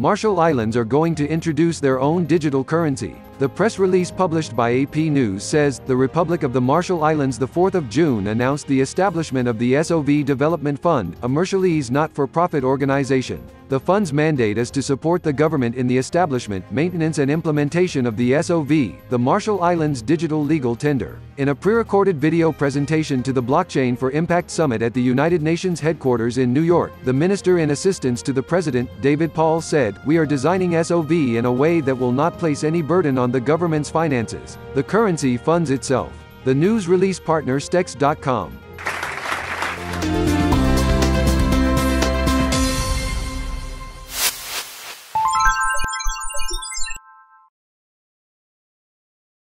Marshall Islands are going to introduce their own digital currency. The press release published by AP News says, the Republic of the Marshall Islands the 4th of June announced the establishment of the SOV Development Fund, a Marshallese not-for-profit organization. The fund's mandate is to support the government in the establishment, maintenance and implementation of the SOV, the Marshall Islands Digital Legal Tender. In a pre-recorded video presentation to the Blockchain for Impact Summit at the United Nations headquarters in New York, the minister in assistance to the president, David Paul said, We are designing SOV in a way that will not place any burden on the government's finances. The currency funds itself. The news release partner Stex.com.